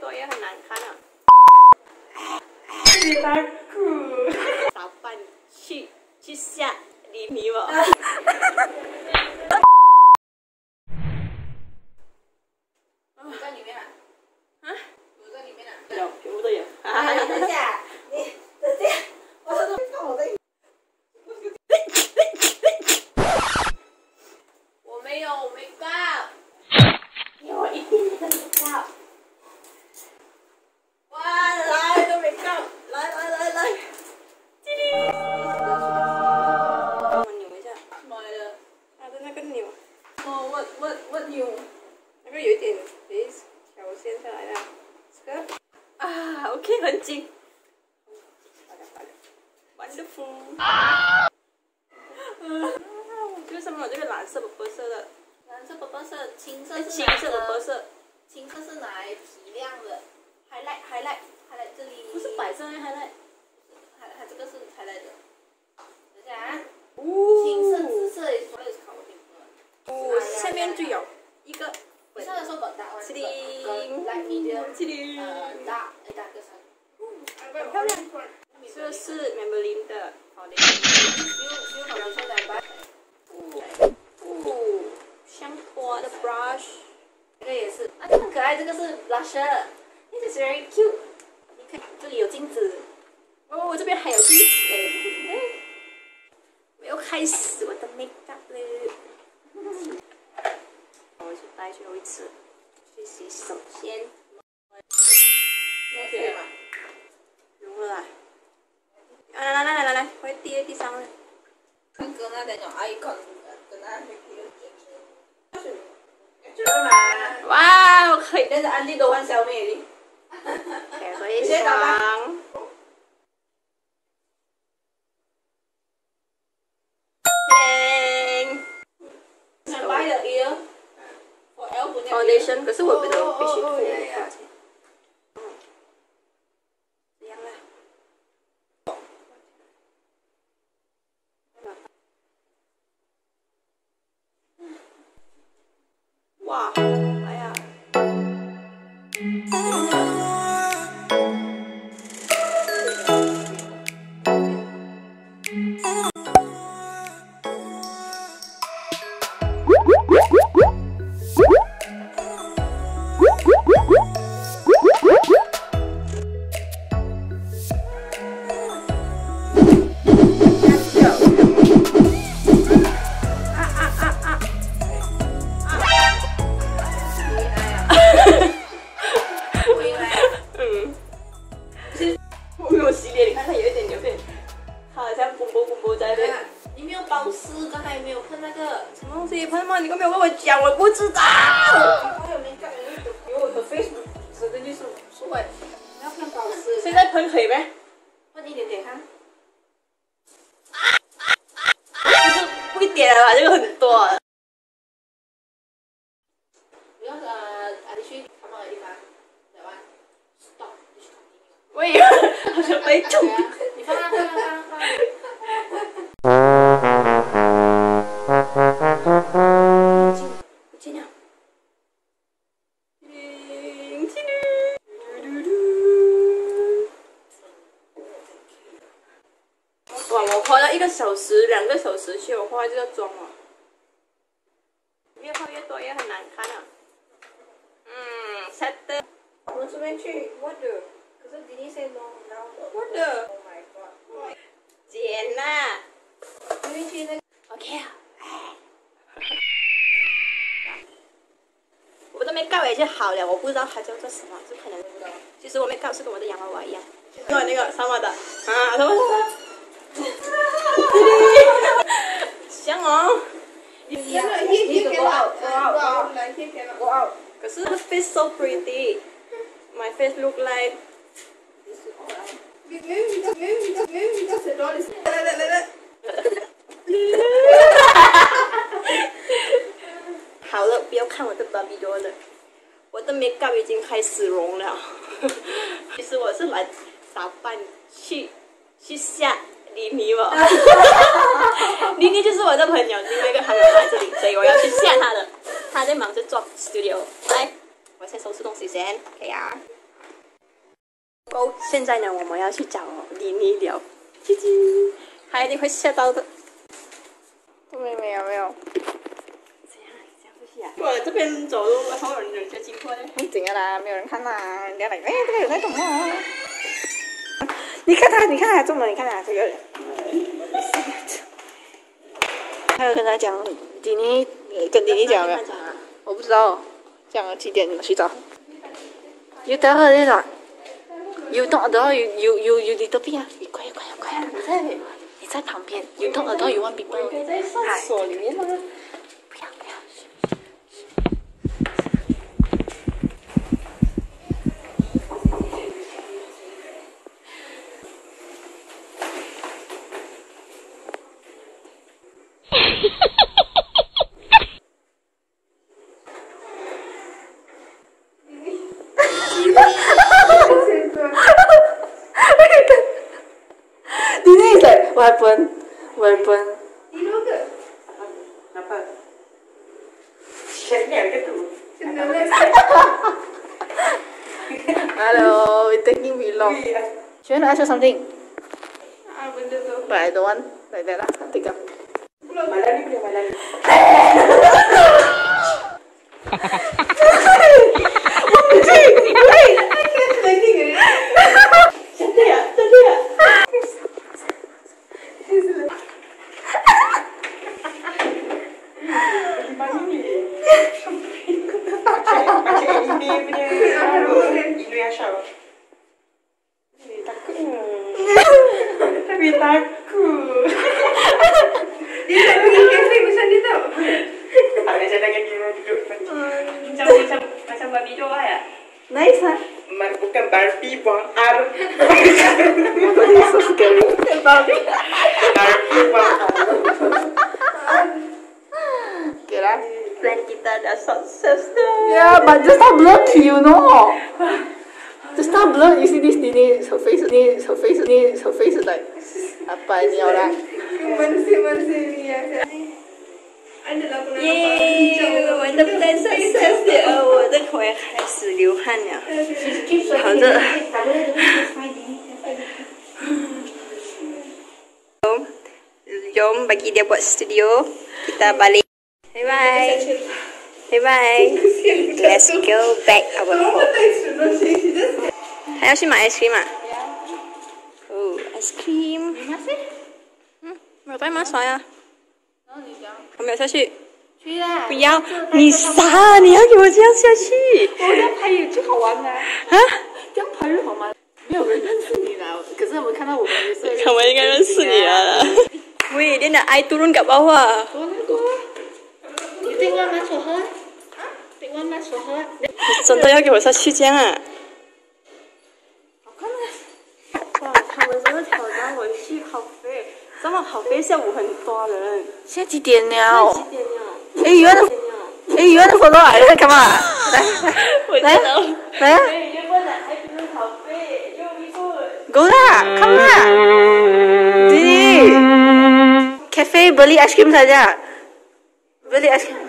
多也很难看啊。大哭。早饭去去下厘米吧。卤在里面啊？啊？卤在里面啊？有，全部都有。哎，等一下，你等一下，我都看我的。我没有，我没告。有一定的告。哇，来都没告，来来来来。滴滴。我扭一下，买了。它的那个钮，哦，我我我扭。那个有一点诶挑线下来了。这个啊，OK，很紧。Wonderful。啊。这个上面有这个蓝色、白色的，蓝色、白白色、青色是青色、哪个？白色，青色是拿来提亮的，highlight highlight highlight 这里。不是白色的还来。它它这个是 highlight 的。等一下啊。哦青色、紫色也所有是考我的。哦，下面就有一个你上的时候把大碗麒麟跟 light medium 麒麟呃大哎大个三。很漂亮。这个是 Maybelline 的 foundation，用用好的来吧。哦，香托的 brush，这个也是，啊，这个很可爱，这个是 This is very cute。看这里有镜子，哦，这边还有镜子哎，我要开始我的 makeup 了。我去带最后一次去洗手先，对嘛？融了啦。啊来来来来来来，快滴地上了。跟跟那点种 icon 跟那那个知道吗？哇，我可以但是安迪都换小美的。开回 What? 你都没有跟我讲，我不知道。我有没干？因为我的 face 指的就是出来，不要喷保湿。现在喷可以没？喷一点点看。就是不一点了吧，这个很多啊。不要呃，啊，你去他们的地方。我以为好像没中。你放啊放啊放啊放小时、两个小时去我化这个妆了，越画越多也很难看啊。嗯，set 的我们这边去 what the？可是 Dini say no now。What the？Oh my god！剪啦。这边去那个 OK 啊。我的 make up 已经好了，我不知道它叫做什么，就可能。其实我 make up 是跟我的洋娃娃一样，跟我那个 sama 的啊，什么什么，香哦。那个 he he go out go out go out like he cannot go out。可是 the face so pretty. My face look like。来来来来。好了，不要看我的 Barbie doll 了，我的 makeup 已经开始融了。其实我是来打扮去去下黎 明吧。黎明就是我的朋友，另外一个还没有来这里，所以我要去吓他的。他在忙着做 studio。来，我先收拾东西先，OK 啊。后现在呢，我们要去找妮妮聊，叽叽，她一定会吓到的。没没有没有，怎样？这样不行啊？我这边走路，然后人家经过呢。你怎样啦？没有人看啦，人家来，哎，这个人在动啊！你看他，你看他做么，你看他这个人。还有跟他讲，弟弟跟弟弟讲的，我不知道，讲了几点你睡找。有多少人了？有动耳朵，有有有有你的病啊！你快快快！你在你在旁边，有动耳朵，有往病。在厕所里面吗？What happened? What happened? Kenapa? Chef ni ada tu. Hello, we're taking vlog. She want to ask you something, Ah, benda tu. but I don't want like that lah. Take up. Malam ni boleh malam ni. Cantik tak? Cantik tak? Macam ni. Macam macam anime punya. Inuyasha. Eh, takut ke? Tapi takut. Dia tak pergi kafe macam ni tau. Tak ada jalan dengan dia duduk. Macam macam macam babi doa ya. Nice, huh? Mar- Bukan Barbie, buang R. So scary. Barbie, buang R. Okay lah. Plan kita dah sukses dah. Yeah, but just now blur you know. Just now blur, you see this Dini, her face, ni, her face, ni, her face is like apa ni orang? Yeay，我的 plan success 了，我的口也开始流汗了。好热。Jom bagi dia buat studio. Kita balik. Bye bye. Bye bye. Let's go back our home. 还要去买 ice cream？哦，ice cream。嗯，没有带吗？啥呀？我没有下去。去啊！不要，你傻，你要给我这样下去？我在拍也最好玩的。啊？这样拍就好吗？没有人认识你了，可是我们看到我们的时候，他们应该认识你了。喂，练的爱多润搞包啊！你听我妈说话，听我妈说话。真的要给我下去这样啊？他们真的挑战我去咖啡，这么咖啡下午很多人。现在几点了？几点了？哎？eh, you want to follow 来来，come on，来我知道。来啊哎，要不然还不是咖啡，又一个。，go 啦，come 啦，Didi。Cafe beli ice cream saja. Beli ice cream.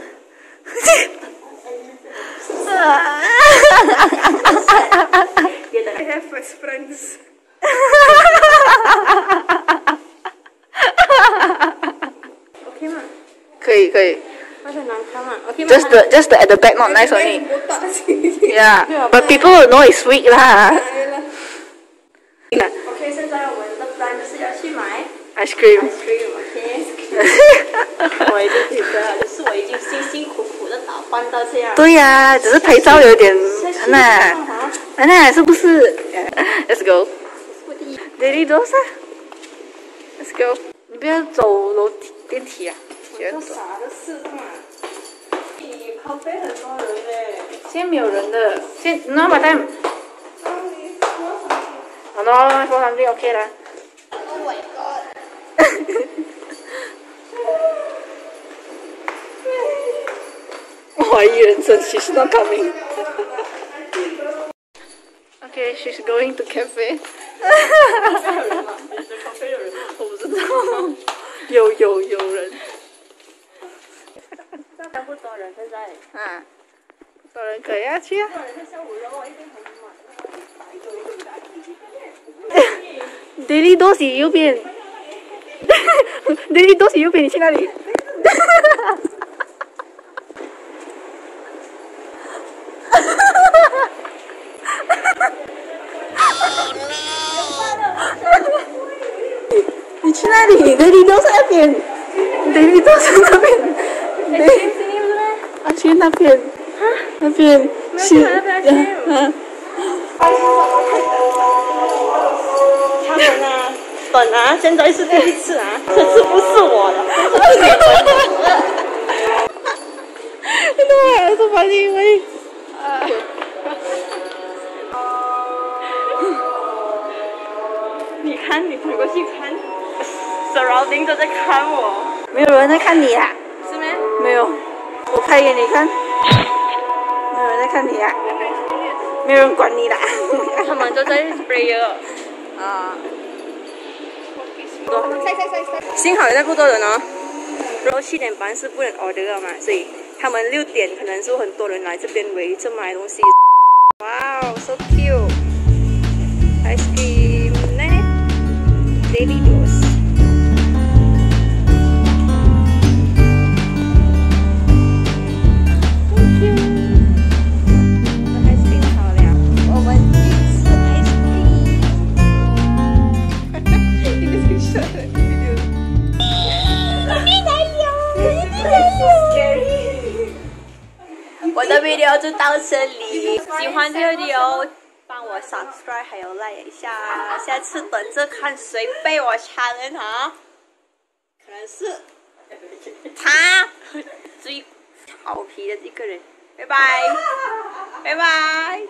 Dia tak I have first friends. OK 吗？可以可以那很难看嘛。OK 吗？ ，just the just the at the back not nice only. Yeah, but people will know it's weak 啦。 OK，现在我们的 plan 就是要去买 ice cream. ice cream，OK。我已经觉得，就是我已经辛辛苦苦的打扮到这样。对呀、只是拍照有点下去很难，干嘛？很难是不是？Let's go. 我的 Daily dose 啊 Let's go. 你不要走楼梯电梯啊，学走。这啥的事嘛？咦，咖啡很多人嘞。现在没有人的，现 no my time。好咯，说上去 OK 啦。 Oh my god！怀疑人生，she's not coming. Okay, she's going to cafe. 咖啡有人吗？我不知道，有有有人差不招人现在。啊，多人可以啊，去啊。人在下午的话一定很满。daily 多是右边，daily 多是右边，你去哪里？你去哪里？daily 都是那边，daily 都是那边。啊，去那边，那边是，嗯。他们啊，本啊，现在是第一次啊，这次不是我的。对，还是把你以为。你看，你转过去看，surrounding 都在看我，没有人在看你啊？是吗？没有，我拍给你看。没有人在看你啊？没有人管你啦。他们都在 spray 啊。幸好在不多人哦。然后七点半是不能 order 的嘛，所以他们六点可能是很多人来这边围着买东西。Wow, so cute. 我的 video 就到这里，喜欢这个的哦帮我 subscribe 还有 like 一下，下次等着看谁被我掐人哈，可能是他最调皮的一个人，拜拜，拜拜。